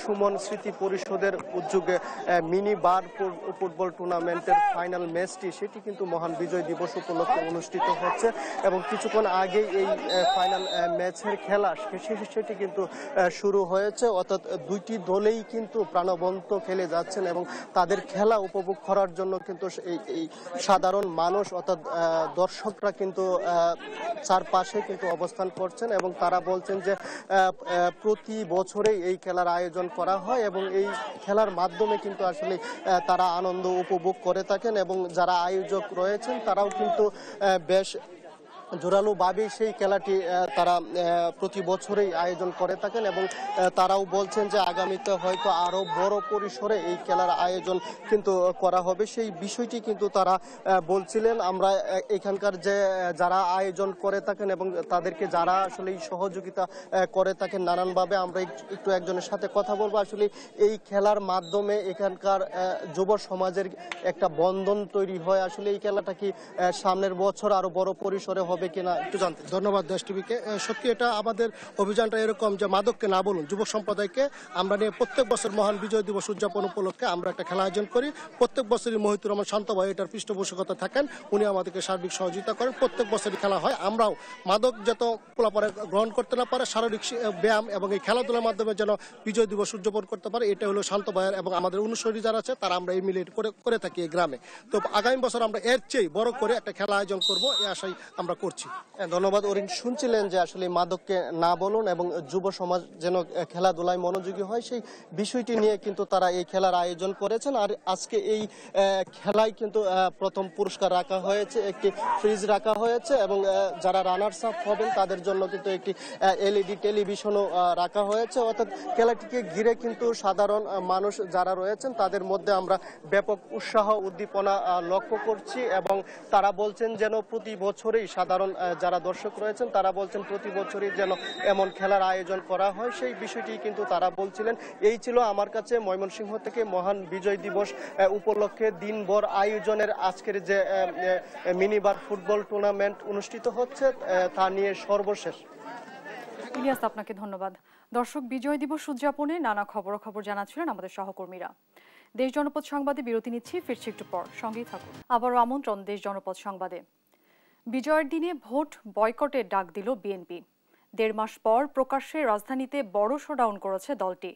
সুমন স্মৃতি পরিষদের উদ্যোগে মিনি বার ফুটবল টুর্নামেন্টের ফাইনাল ম্যাচটি, সেটি কিন্তু মহান বিজয় দিবস উপলক্ষে অনুষ্ঠিত হচ্ছে। এবং কিছুক্ষণ আগেই এই ফাইনাল ম্যাচের খেলা সেটি কিন্তু শুরু হয়েছে। অর্থাৎ দুইটি দলেই কিন্তু প্রাণবন্ত খেলে যাচ্ছেন এবং তাদের খেলা উপভোগ করার জন্য কিন্তু এই সাধারণ মানুষ, অর্থাৎ দর্শকরা কিন্তু চারপাশে কিন্তু অবস্থান করছেন এবং তারা বলছেন যে প্রতি বছরেই এই খেলার আয়োজন করা হয় এবং এই খেলার মাধ্যমে কিন্তু আসলে তারা আনন্দ উপভোগ করে থাকেন এবং যারা আয়োজক রয়েছেন তারাও কিন্তু বেশ জোরালোভাবে সেই খেলাটি তারা প্রতি বছরেই আয়োজন করে থাকেন এবং তারাও বলছেন যে আগামীতে হয়তো আরও বড় পরিসরে এই খেলার আয়োজন কিন্তু করা হবে। সেই বিষয়টি কিন্তু তারা বলছিলেন, আমরা এখানকার যে যারা আয়োজন করে থাকেন এবং তাদেরকে যারা আসলে এই সহযোগিতা করে থাকেন নানানভাবে, আমরা একটু- একজনের সাথে কথা বলব। আসলে এই খেলার মাধ্যমে এখানকার যুব সমাজের একটা বন্ধন তৈরি হয়। আসলে এই খেলাটা কি সামনের বছর আরও বড় পরিসরে হবে কিনা একটু জানতে ধন্যবাদ দেশ টিভিকে। সত্যি এটা আমাদের অভিযানটা এরকম যে মাদককে না বলুন, যুবক সম্প্রদায়কে আমরা নিয়ে প্রত্যেক বছর মহান বিজয় দিবস উদযাপন উপলক্ষে আমরা একটা খেলা আয়োজন করি। প্রত্যেক বছরই মহিতুর রহমান শান্ত ভাই এটার পৃষ্ঠপোষকতা থাকেন, উনি আমাদেরকে সার্বিক সহযোগিতা করেন। প্রত্যেক বছরই খেলা হয়। আমরাও মাদক যত পোলাপরে গ্রহণ করতে না পারে, শারীরিক ব্যায়াম এবং এই খেলাধুলার মাধ্যমে যেন বিজয় দিবস উদযাপন করতে পারে এটা হলো শান্ত ভাইয়ের এবং আমাদের অনুসরী যারা আছে, তারা আমরা এই মিলে করে করে থাকি এই গ্রামে। তো আগামী বছর আমরা এর চেয়ে বড় করে একটা খেলা আয়োজন করব, এ আশাই আমরা করছি। হ্যাঁ, ধন্যবাদ অরিন। শুনছিলেন যে আসলে মাদককে না বলুন এবং যুব সমাজ যেন খেলাধুলায় মনোযোগী হয় সেই বিষয়টি নিয়ে কিন্তু তারা এই খেলার আয়োজন করেছেন। আর আজকে এই খেলায় কিন্তু প্রথম পুরস্কার রাখা হয়েছে একটি ফ্রিজ রাখা হয়েছে এবং যারা রানার্স আপ হবেন তাদের জন্য কিন্তু একটি এলইডি টেলিভিশনও রাখা হয়েছে। অর্থাৎ খেলাটিকে ঘিরে কিন্তু সাধারণ মানুষ যারা রয়েছেন তাদের মধ্যে আমরা ব্যাপক উৎসাহ উদ্দীপনা লক্ষ্য করছি এবং তারা বলছেন যেন প্রতি বছরেই সাধারণ আহ, যারা দর্শক রয়েছেন তারা বলছেন প্রতি বছরই যেন এমন খেলার আয়োজন করা হয়। সেই বিষয়টি কিন্তু তারা বলছিলেন। এই ছিল আমার কাছে ময়মনসিংহ থেকে মহান বিজয় দিবস উপলক্ষে দিনভর আয়োজনের আজকের যে মিনিবার ফুটবল টুর্নামেন্ট অনুষ্ঠিত হচ্ছে তা নিয়ে সর্বশেষ। ইলিয়াস আপনাকে ধন্যবাদ। দর্শক বিজয় দিবস উদযাপনে নানা খবরাখবর জানাচ্ছিলেন আমাদের সহকর্মীরা। দেশ জনপদ সংবাদে বিরতি নিচ্ছি ফিরছি একটু পর। সঙ্গেই থাকুন। আবারও আমন্ত্রণ দেশ জনপদ সংবাদে। বিজয়ের দিনে ভোট বয়কটের ডাক দিল বিএনপি। দেড় মাস পর প্রকাশ্যে রাজধানীতে বড় শোডাউন করেছে দলটি।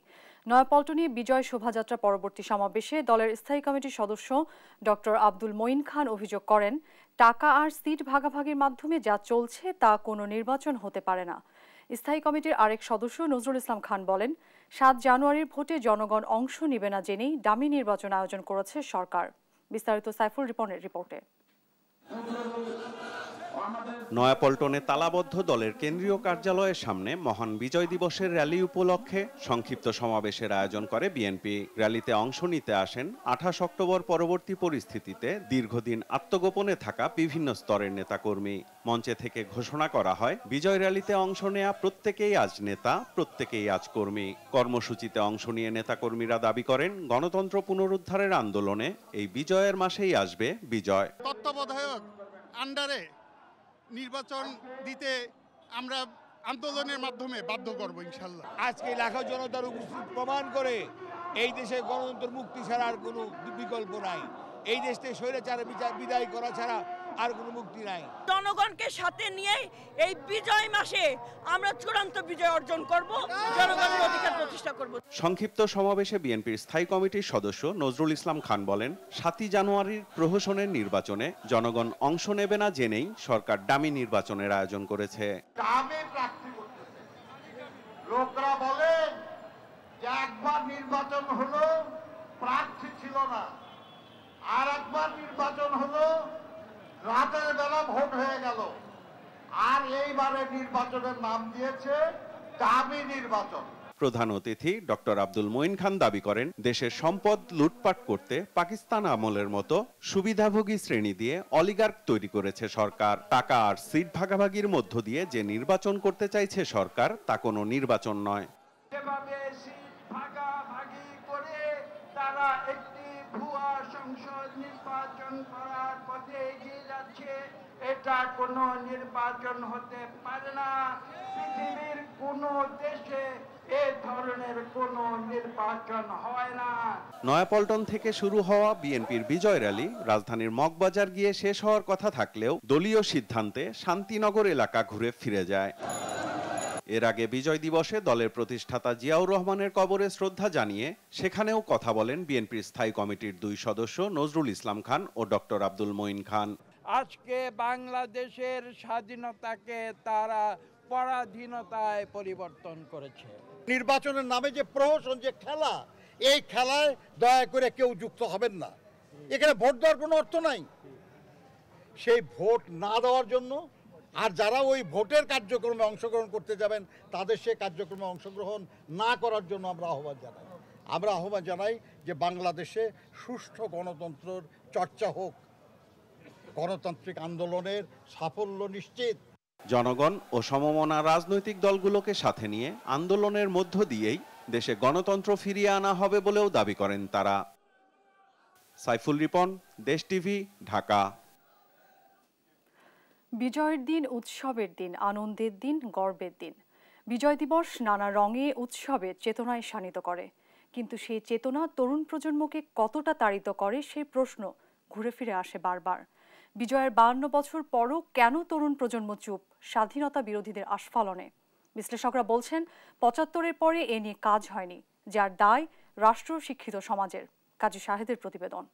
নয়াপল্টনে বিজয় শোভাযাত্রা পরবর্তী সমাবেশে দলের স্থায়ী কমিটির সদস্য ডক্টর আব্দুল মঈন খান অভিযোগ করেন, টাকা আর সিট ভাগাভাগির মাধ্যমে যা চলছে তা কোনো নির্বাচন হতে পারে না। স্থায়ী কমিটির আরেক সদস্য নজরুল ইসলাম খান বলেন, সাত জানুয়ারির ভোটে জনগণ অংশ নেবে না জেনেই দামি নির্বাচন আয়োজন করেছে সরকার। বিস্তারিত সাইফুল রিপনের রিপোর্টে। নয়াপল্টনে তালাবদ্ধ দলের কেন্দ্রীয় কার্যালয়ের সামনে মহান বিজয় দিবসের র্যালি উপলক্ষে সংক্ষিপ্ত সমাবেশের আয়োজন করে বিএনপি। র্যালিতে অংশ নিতে আসেন আঠাশ অক্টোবর পরবর্তী পরিস্থিতিতে দীর্ঘদিন আত্মগোপনে থাকা বিভিন্ন স্তরের নেতাকর্মী। মঞ্চে থেকে ঘোষণা করা হয় বিজয় র্যালিতে অংশ নেয়া প্রত্যেকেই আজ নেতা প্রত্যেকেই আজ কর্মী। কর্মসূচিতে অংশ নিয়ে নেতাকর্মীরা দাবি করেন গণতন্ত্র পুনরুদ্ধারের আন্দোলনে এই বিজয়ের মাসেই আসবে বিজয়। তত্ত্বাবধায়ক আন্ডারে নির্বাচন দিতে আমরা আন্দোলনের মাধ্যমে বাধ্য করব ইনশাল্লাহ। আজকে লাখো জনতার উপস্থিত প্রমাণ করে এই দেশে গণতন্ত্র মুক্তি ছাড়া আর কোনো বিকল্প নাই। এই দেশ থেকে স্বৈরাচার বিচার বিদায় করা ছাড়া আর কোনো মুক্তি নাই। জনগণকে সাথে নিয়ে এই বিজয় মাসে আমরা চূড়ান্ত বিজয় অর্জন করব জনগণের অধিকার প্রতিষ্ঠা করব। সংক্ষিপ্ত সমাবেশে বিএনপির স্থায়ী কমিটির সদস্য নজরুল ইসলাম খান বলেন সাতই জানুয়ারির প্রহসনের নির্বাচনে জনগণ অংশ নেবে না জেনেই সরকার ডামি নির্বাচনের আয়োজন করেছে। লোকরা বলেন যে একবার নির্বাচন হলো প্রার্থী ছিল না। আর একবার নির্বাচন হলো রাতের বেলা ভোট হয়ে গেল। আর এইবারে নির্বাচনের নাম দিয়েছে দামি নির্বাচন। প্রধান অতিথি ডক্টর আব্দুল মঈন খান দাবি করেন দেশের সম্পদ লুটপাট করতে পাকিস্তান আমলের মতো সুবিধাভোগী শ্রেণি দিয়ে অলিগার্ক তৈরি করেছে সরকার। টাকা আর সিট ভাগাভাগির মধ্য দিয়ে যে নির্বাচন করতে চাইছে সরকার তা কোনো নির্বাচন নয়। যেভাবে সিট ভাগাভাগি করে তারা একটি ভুয়া সংসদ নির্বাচন করার পথে এগিয়ে যাচ্ছে এটা কোনো নির্বাচন হতে পারে না পৃথিবীর কোনো দেশে নয়াপল্টন থেকে শুরু হওয়া বিএনপির বিজয় র্যালি, রাজধানীর মগবাজার গিয়ে শেষ হওয়ার কথা থাকলেও দলীয় সিদ্ধান্তে শান্তিনগর এলাকা ঘুরে ফিরে যায়। এর আগে বিজয় দিবসে দলের প্রতিষ্ঠাতা জিয়াউর রহমানের কবরে শ্রদ্ধা জানিয়ে সেখানেও কথা বলেন বিএনপির স্থায়ী কমিটির দুই সদস্য নজরুল ইসলাম খান ও ডক্টর আব্দুল মঈন খান। আজকে বাংলাদেশের স্বাধীনতাকে তারা পরাধীনতায় পরিবর্তন করেছে। নির্বাচনের নামে যে প্রহসন, যে খেলা, এই খেলায় দয়া করে কেউ যুক্ত হবেন না। এখানে ভোট দেওয়ার কোনো অর্থ নাই। সেই ভোট না দেওয়ার জন্য আর যারা ওই ভোটের কার্যক্রমে অংশগ্রহণ করতে যাবেন, তাদের সে কার্যক্রমে অংশগ্রহণ না করার জন্য আমরা আহ্বান জানাই। আমরা আহ্বান জানাই যে বাংলাদেশে সুষ্ঠু গণতন্ত্রের চর্চা হোক। গণতান্ত্রিক আন্দোলনের সাফল্য নিশ্চিত। জনগণ ও সমমনা রাজনৈতিক দলগুলোকে সাথে নিয়ে আন্দোলনের মধ্য দিয়েই দেশে গণতন্ত্র ফিরিয়ে আনা হবে বলেও দাবি করেন তারা। সাইফুল রিপন দেশ টিভি ঢাকা। বিজয়ের দিন উৎসবের দিন আনন্দের দিন গর্বের দিন। বিজয় দিবস নানা রঙে উৎসবে চেতনায় শানিত করে। কিন্তু সেই চেতনা তরুণ প্রজন্মকে কতটা তাড়িত করে সেই প্রশ্ন ঘুরে ফিরে আসে বারবার। বিজয়ের বান্ন বছর পরও কেন তরুণ প্রজন্ম চুপ? স্বাধীনতা বিরোধীদের আস্ফালনে। বিশ্লেষকরা বলছেন, পঁচাত্তরের পরে এ নিয়ে কাজ হয়নি, যার দায় রাষ্ট্র শিক্ষিত সমাজের। কাজী শাহেদের প্রতিবেদন।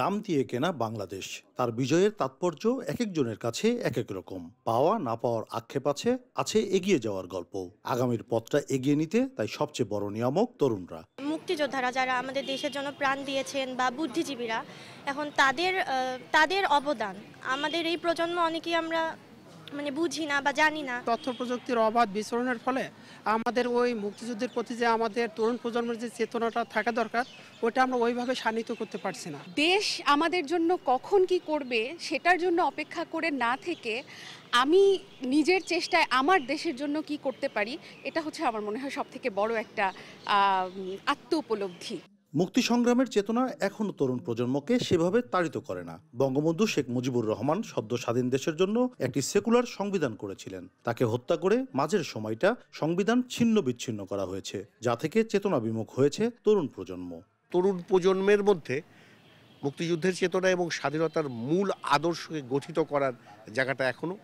দাম দিয়ে কেনা বাংলাদেশ। তার বিজয়ের তাৎপর্য এক একজনের কাছে এক এক রকম। পাওয়া না পাওয়ার আক্ষেপ আছে আছে এগিয়ে যাওয়ার গল্প। আগামীর পথটা এগিয়ে নিতে তাই সবচেয়ে বড় নিয়ামক তরুণরা। মুক্তিযোদ্ধারা যারা আমাদের দেশের জন্য প্রাণ দিয়েছেন বা বুদ্ধিজীবীরা এখন তাদের তাদের অবদান। আমাদের এই প্রজন্ম অনেকেই আমরা মানে বুঝি না বা জানি না। তথ্য প্রযুক্তির অবাধ বিচরণের ফলে আমাদের ওই মুক্তিযুদ্ধের প্রতি যে আমাদের তরুণ প্রজন্মের যে চেতনাটা থাকা দরকার ওটা আমরা ওইভাবে শানিত করতে পারছি না। দেশ আমাদের জন্য কখন কি করবে সেটার জন্য অপেক্ষা করে না থেকে আমি নিজের চেষ্টায় আমার দেশের জন্য কি করতে পারি, এটা হচ্ছে আমার মনে হয় সব থেকে বড় একটা আত্ম উপলব্ধি মুক্তি সংগ্রামের চেতনা এখনও তরুণ প্রজন্মকে সেভাবে তাড়িত করে না। বঙ্গবন্ধু শেখ মুজিবুর রহমান সদ্য স্বাধীন দেশের জন্য একটি সেকুলার সংবিধান করেছিলেন। তাকে হত্যা করে মাঝের সময়টা সংবিধান ছিন্ন বিচ্ছিন্ন করা হয়েছে যা থেকে চেতনা বিমুখ হয়েছে তরুণ প্রজন্ম। তরুণ প্রজন্মের মধ্যে মুক্তিযুদ্ধের চেতনা এবং স্বাধীনতার মূল আদর্শকে গঠিত করার জায়গাটা এখনও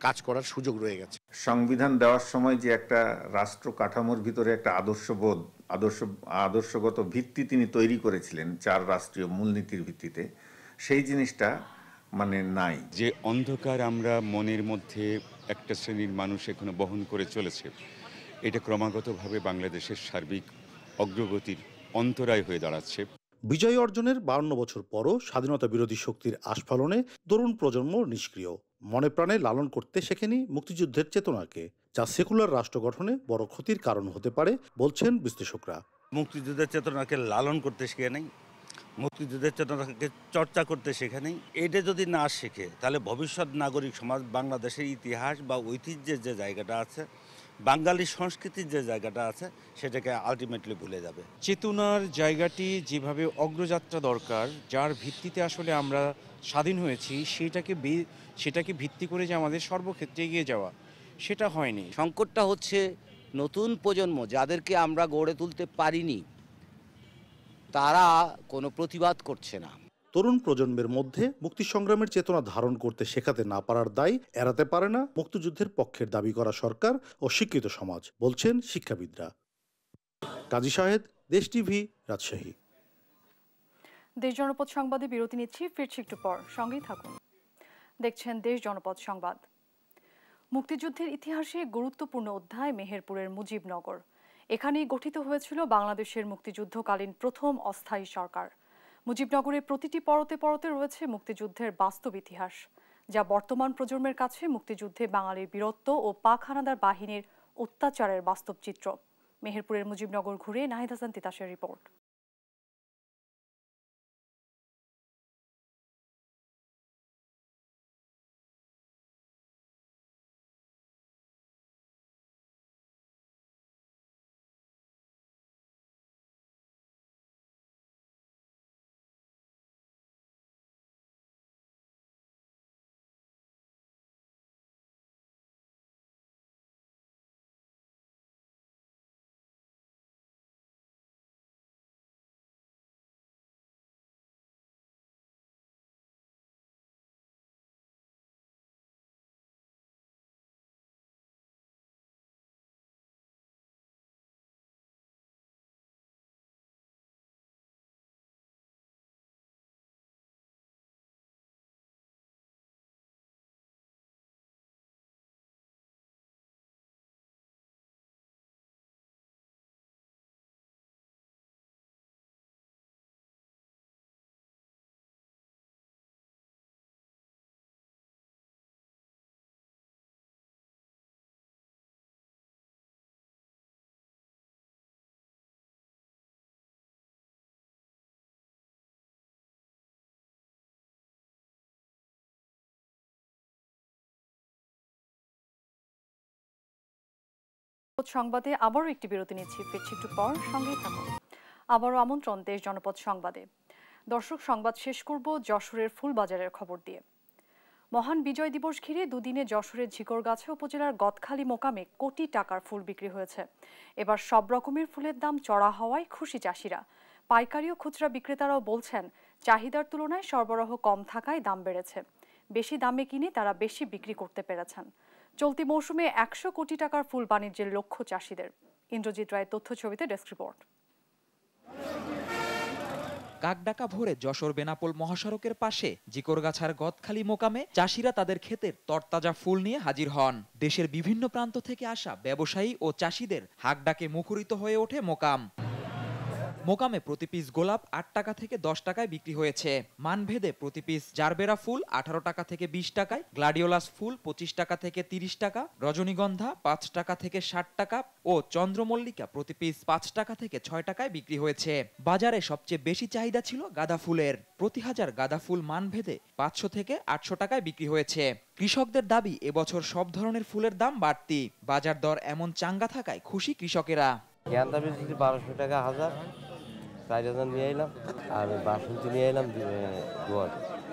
কাজ করার সুযোগ রয়ে গেছে। সংবিধান দেওয়ার সময় যে একটা রাষ্ট্র কাঠামোর ভিতরে একটা আদর্শবোধ আদর্শ আদর্শগত ভিত্তি তিনি তৈরি করেছিলেন চার রাষ্ট্রীয় মূলনীতির ভিত্তিতে। সেই জিনিসটা মানে নাই। যে অন্ধকার আমরা মনের মধ্যে একটা শ্রেণির মানুষ এখনও বহন করে চলেছে এটা ক্রমাগতভাবে বাংলাদেশের সার্বিক অগ্রগতির অন্তরায় হয়ে দাঁড়াচ্ছে। বিজয় অর্জনের বাউন্ন বছর পরও স্বাধীনতা বিরোধী শক্তির আস্ফালনে তরুণ প্রজন্ম নিষ্ক্রিয়। মনে প্রাণে লালন করতে শেখেনি মুক্তিযুদ্ধের চেতনাকে। যা সেকুলার রাষ্ট্র গঠনে বড় ক্ষতির কারণ হতে পারে বলছেন বিশ্লেষকরা। মুক্তিযুদ্ধের চেতনাকে লালন করতে শেখে নেই মুক্তিযুদ্ধের চেতনাকে চর্চা করতে শেখে নেই। এটা যদি না শেখে তাহলে ভবিষ্যৎ নাগরিক সমাজ বাংলাদেশের ইতিহাস বা ঐতিহ্যের যে জায়গাটা আছে বাঙালি সংস্কৃতির যে জায়গাটা আছে সেটাকে আলটিমেটলি ভুলে যাবে। চেতনার জায়গাটি যেভাবে অগ্রযাত্রা দরকার যার ভিত্তিতে আসলে আমরা স্বাধীন হয়েছি সেটাকে সেটাকে ভিত্তি করে যে আমাদের সর্বক্ষেত্রে এগিয়ে যাওয়া। সেটা হয়নি। সংকটটা হচ্ছে নতুন প্রজন্ম যাদেরকে আমরা গড়ে তুলতে পারিনি তারা কোনো প্রতিবাদ করছে না। তরুণ প্রজন্মের মধ্যে মুক্তি সংগ্রামের চেতনা ধারণ করতে শেখাতে না পারার দায় এড়াতে পারে না মুক্তিযুদ্ধের পক্ষের দাবি করা সরকার ও শিক্ষিত সমাজ বলছেন শিক্ষাবিদরা। কাজী শাহেদ দেশ টিভি রাজশাহী। দেশ জনপদ সংবাদে বিরতি নিচ্ছি ফিরছি একটু পর। সঙ্গেই থাকুন। দেখছেন দেশ জনপদ সংবাদ। মুক্তিযুদ্ধের ইতিহাসে গুরুত্বপূর্ণ অধ্যায় মেহেরপুরের মুজিবনগর। এখানেই গঠিত হয়েছিল বাংলাদেশের মুক্তিযুদ্ধকালীন প্রথম অস্থায়ী সরকার। মুজিবনগরের প্রতিটি পরতে পরতে রয়েছে মুক্তিযুদ্ধের বাস্তব ইতিহাস, যা বর্তমান প্রজন্মের কাছে মুক্তিযুদ্ধে বাঙালির বীরত্ব ও পাক হানাদার বাহিনীর অত্যাচারের বাস্তব চিত্র। মেহেরপুরের মুজিবনগর ঘুরে নাহিদ হাসান তিতাসের রিপোর্ট। সংবাদে আবারও একটি বিরতি নিচ্ছি। ফিরছি একটু পর, সঙ্গেই থাকুন। আবারও আমন্ত্রণ দেশ জনপদ সংবাদে। দর্শক, সংবাদ শেষ করব যশোরের ফুলবাজারের খবর দিয়ে। মহান বিজয় দিবস ঘিরে দুদিনে যশোরের ঝিকরগাছা উপজেলার গদখালি মোকামে কোটি টাকার ফুল বিক্রি হয়েছে। এবার সব রকমের ফুলের দাম চড়া হওয়ায় খুশি চাষিরা। পাইকারি ও খুচরা বিক্রেতারাও বলছেন, চাহিদার তুলনায় সরবরাহ কম থাকায় দাম বেড়েছে। বেশি দামে কিনে তারা বেশি বিক্রি করতে পেরেছেন। চলতি মৌসুমে একশো কোটি টাকার ফুল বাণিজ্যের লক্ষ্য চাষিদের। ইন্দ্রজিৎ রায়ের তথ্য ছবিতে ডেস্ক রিপোর্ট। কাকডাকা ভোরে যশোর বেনাপোল মহাসড়কের পাশে জিকরগাছার গদখালি মোকামে চাষিরা তাদের ক্ষেতের তরতাজা ফুল নিয়ে হাজির হন। দেশের বিভিন্ন প্রান্ত থেকে আসা ব্যবসায়ী ও চাষিদের হাকডাকে মুখরিত হয়ে ওঠে মোকাম। মোকামে প্রতি পিস গোলাপ আট টাকা থেকে দশ টাকায় বিক্রি হয়েছে। মানভেদে প্রতি পিস জারবেরা ফুল আঠারো টাকা থেকে বিশ টাকায়, গ্লাডিওলাস ফুল পঁচিশ টাকা থেকে তিরিশ টাকা, রজনীগন্ধা পাঁচ টাকা থেকে ষাট টাকা ও চন্দ্রমল্লিকা প্রতি পিস পাঁচ টাকা থেকে ছয় টাকায় বিক্রি হয়েছে। বাজারে সবচেয়ে বেশি চাহিদা ছিল গাঁদা ফুলের। প্রতি হাজার গাঁদা ফুল মানভেদে পাঁচশো থেকে আটশো টাকায় বিক্রি হয়েছে। কৃষকদের দাবি, এবছর সব ধরনের ফুলের দাম বাড়তি। বাজার দর এমন চাঙ্গা থাকায় খুশি কৃষকেরা। বারোশো টাকা হাজার। চার হাজার নিয়ে এলাম আর বাসন্তী নিয়ে এলাম গোয়া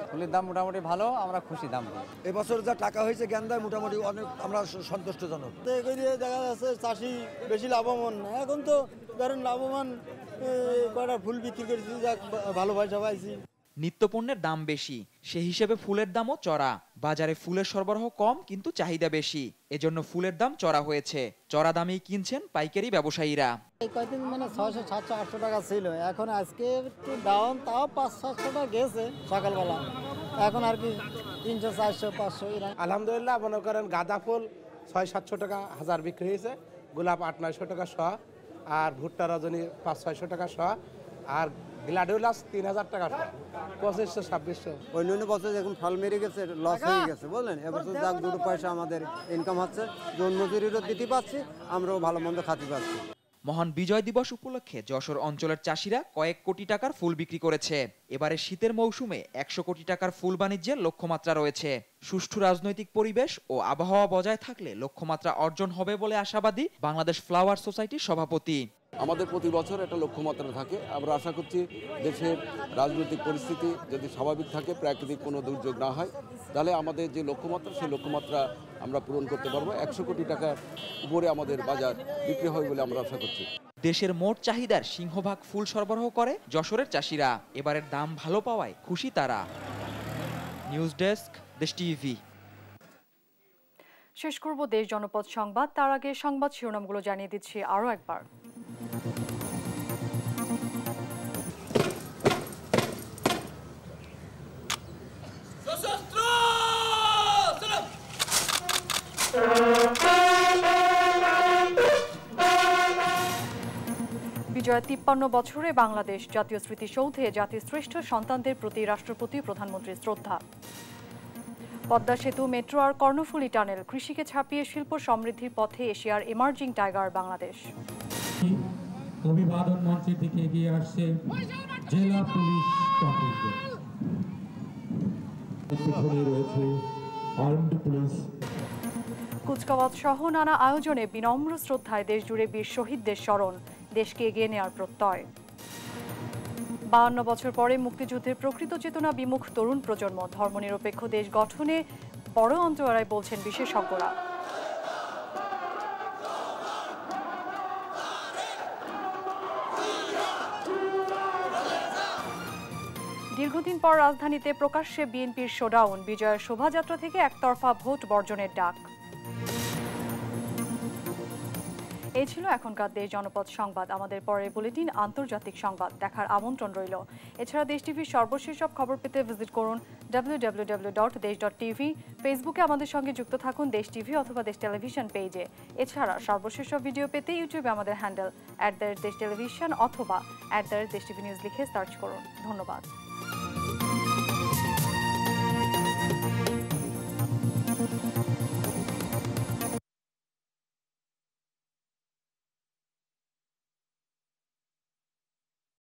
ফুলের দাম মোটামুটি ভালো আমরা খুশি দাম। এবছর যা টাকা হয়েছে গেন্দায় মোটামুটি অনেক আমরা সন্তুষ্টজনক। তো এগুলি দেখা যাচ্ছে চাষি বেশি লাভবান। এখন তো ধরেন লাভবান কয়টা ফুল বিক্রি করেছি যাক ভালো পয়সা পাইছি। নিত্যপণ্যের দাম বেশি সে হিসেবে ফুলের দামও চড়া। বাজারে ফুলের সরবরাহ কম কিন্তু চাহিদা বেশি। এজন্য ফুলের দাম চড়া হয়েছে। চড়া দামেই কিনছেন পাইকারি ব্যবসায়ীরা। এই কয়দিন মানে ছয়শো সাতশো আটশো টাকা ছিল। এখন আজকে একটু ডাউন তাও পাঁচ সাতশো টাকা গেছে সকালবেলা। এখন আর কি তিনশো চারশো পাঁচশো আলহামদুলিল্লাহ মনে করেন গাঁদা ফুল ছয় সাতশো টাকা হাজার বিক্রি হয়েছে গোলাপ আট নয়শো টাকা শ আর ভুট্টা রজনী পাঁচ ছয়শো টাকা শ আর গ্লাডিওলাস তিন হাজার টাকা পঁচিশশো ছাব্বিশশো। বছর এখন ফল মেরে গেছে লস হয়ে গেছে বুঝলেন? এবছর যাক দুটো পয়সা আমাদের ইনকাম হচ্ছে জন মজুরিরও দিতে পারছি আমরাও ভালো মন্দ খাতে পারছি। মহান বিজয় দিবস উপলক্ষে যশোর অঞ্চলের চাষিরা কয়েক কোটি টাকার ফুল বিক্রি করেছে। এবারে শীতের মৌসুমে একশো কোটি টাকার ফুল বাণিজ্যের লক্ষ্যমাত্রা রয়েছে। সুষ্ঠু রাজনৈতিক পরিবেশ ও আবহাওয়া বজায় থাকলে লক্ষ্যমাত্রা অর্জন হবে বলে আশাবাদী বাংলাদেশ ফ্লাওয়ার সোসাইটির সভাপতি। আমাদের প্রতি বছর একটা লক্ষ্যমাত্রা থাকে। আমরা আশা করছি দেশের রাজনৈতিক পরিস্থিতি যদি স্বাভাবিক থাকে প্রাকৃতিক কোনো দুর্যোগ না হয় তাহলে আমাদের যে লক্ষ্যমাত্রা সেই লক্ষ্যমাত্রা আমরা পূরণ করতে পারব। একশো কোটি টাকার উপরে আমাদের বাজার বিক্রি হয় বলে আমরা আশা করছি। দেশের মোট চাহিদার সিংহভাগ ফুল সরবরাহ করে যশোরের চাষিরা। এবারের দাম ভালো পাওয়ায় খুশি তারা। News desk Desh TV. শেষ করব দেশ জনপদ সংবাদ। তার আগে সংবাদ শিরোনামগুলো জানিয়ে দিচ্ছি আরও একবার। বিজয়ের তিপ্পান্ন বছরে বাংলাদেশ জাতীয় স্মৃতিসৌধে জাতির শ্রেষ্ঠ সন্তানদের প্রতি রাষ্ট্রপতি প্রধানমন্ত্রীর শ্রদ্ধা। পদ্মা সেতু মেট্রো আর কর্ণফুলি টানেল কৃষিকে ছাপিয়ে শিল্প সমৃদ্ধির পথে এশিয়ার এমার্জিং টাইগার বাংলাদেশ। অভিবাদন মঞ্চের দিকে এগিয়ে আসছে জেলা পুলিশ কর্তৃপক্ষ। রয়েছে আর্মড পুলিশ। কুচকাওয়াজ সহ নানা আয়োজনে বিনম্র শ্রদ্ধায় দেশ জুড়ে বীর শহীদদের স্মরণ। দেশকে এগিয়ে নেওয়ার প্রত্যয়। বাহান্ন বছর পরে মুক্তিযুদ্ধের প্রকৃত চেতনা বিমুখ তরুণ প্রজন্ম। ধর্মনিরপেক্ষ দেশ গঠনে বড় অন্তরায় বলছেন বিশেষজ্ঞরা। দীর্ঘদিন পর রাজধানীতে প্রকাশ্যে বিএনপির শোডাউন। বিজয়ের শোভাযাত্রা থেকে একতরফা ভোট বর্জনের ডাক। এই ছিল এখনকার দেশ জনপদ সংবাদ। আমাদের পরের বুলেটিন আন্তর্জাতিক সংবাদ দেখার আমন্ত্রণ রইল। এছাড়া দেশ টিভির সর্বশেষ সব খবর পেতে ভিজিট করুন টিভি ফেসবুকে আমাদের সঙ্গে যুক্ত থাকুন দেশ টিভি অথবা দেশ টেলিভিশন পেজে। এছাড়া সর্বশেষ সব ভিডিও পেতে ইউটিউবে আমাদের handle at the Desh television অথবা at the Desh TV news লিখে সার্চ করুন। ধন্যবাদ।